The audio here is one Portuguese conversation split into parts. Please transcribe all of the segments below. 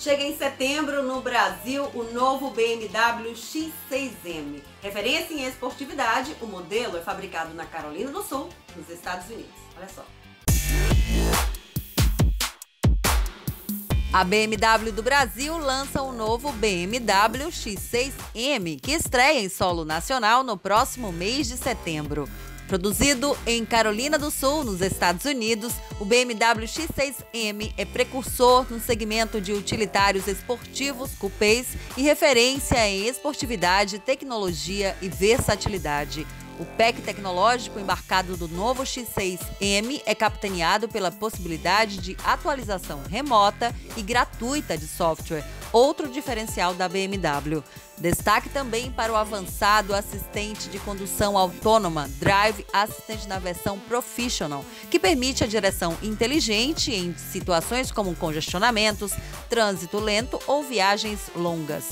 Chega em setembro no Brasil o novo BMW X6M. Referência em esportividade, o modelo é fabricado na Carolina do Sul, nos Estados Unidos. Olha só. A BMW do Brasil lança o novo BMW X6M, que estreia em solo nacional no próximo mês de setembro. Produzido em Carolina do Sul, nos Estados Unidos, o BMW X6M é precursor no segmento de utilitários esportivos, cupês e referência em esportividade, tecnologia e versatilidade. O pack tecnológico embarcado do novo X6M é capitaneado pela possibilidade de atualização remota e gratuita de software, outro diferencial da BMW. Destaque também para o avançado assistente de condução autônoma Drive Assistant na versão Professional, que permite a direção inteligente em situações como congestionamentos, trânsito lento ou viagens longas.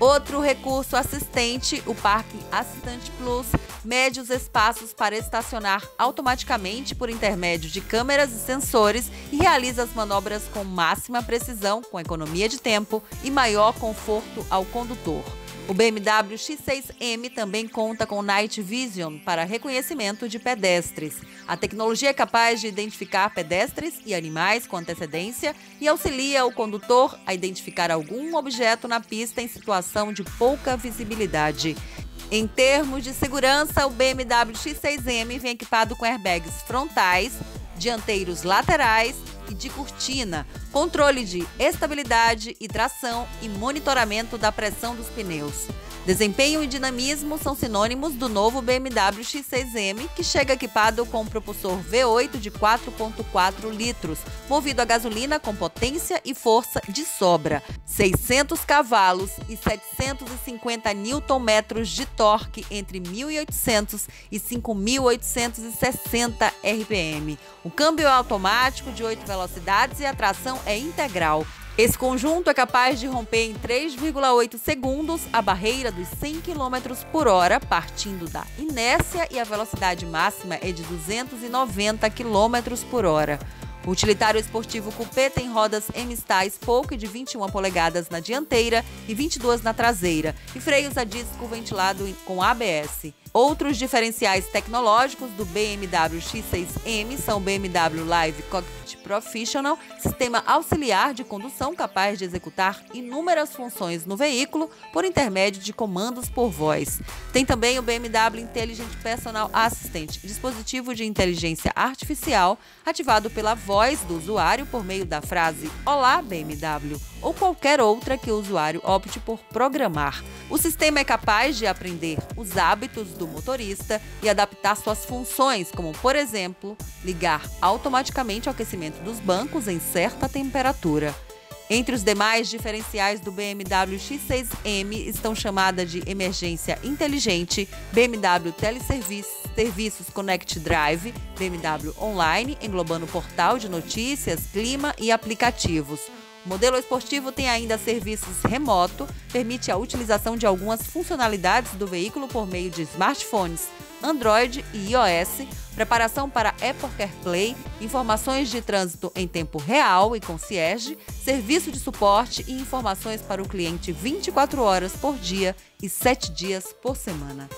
Outro recurso assistente, o Parque Assistant Plus, mede os espaços para estacionar automaticamente por intermédio de câmeras e sensores e realiza as manobras com máxima precisão, com economia de tempo e maior conforto ao condutor. O BMW X6M também conta com Night Vision para reconhecimento de pedestres. A tecnologia é capaz de identificar pedestres e animais com antecedência e auxilia o condutor a identificar algum objeto na pista em situação de pouca visibilidade. Em termos de segurança, o BMW X6M vem equipado com airbags frontais, dianteiros laterais e de cortina, controle de estabilidade e tração e monitoramento da pressão dos pneus. Desempenho e dinamismo são sinônimos do novo BMW X6M, que chega equipado com um propulsor V8 de 4.4 litros, movido a gasolina com potência e força de sobra, 600 cavalos e 750 Nm de torque entre 1.800 e 5.860 RPM. O câmbio é automático de 8 velocidades e a tração é integral. Esse conjunto é capaz de romper em 3,8 segundos a barreira dos 100 km por hora, partindo da inércia e a velocidade máxima é de 290 km por hora. O utilitário esportivo Coupé tem rodas M-Style Spoke de 21 polegadas na dianteira e 22 na traseira e freios a disco ventilado com ABS. Outros diferenciais tecnológicos do BMW X6M são o BMW Live Cockpit Professional, sistema auxiliar de condução capaz de executar inúmeras funções no veículo por intermédio de comandos por voz. Tem também o BMW Intelligent Personal Assistant, dispositivo de inteligência artificial ativado pela voz do usuário por meio da frase Olá BMW ou qualquer outra que o usuário opte por programar. O sistema é capaz de aprender os hábitos do motorista e adaptar suas funções, como, por exemplo, ligar automaticamente o aquecimento dos bancos em certa temperatura. Entre os demais diferenciais do BMW X6M estão chamada de emergência inteligente, BMW Teleservice, serviços Connect Drive, BMW Online, englobando portal de notícias, clima e aplicativos. O modelo esportivo tem ainda serviços remoto, permite a utilização de algumas funcionalidades do veículo por meio de smartphones, Android e iOS, preparação para Apple CarPlay, informações de trânsito em tempo real e concierge, serviço de suporte e informações para o cliente 24 horas por dia e 7 dias por semana.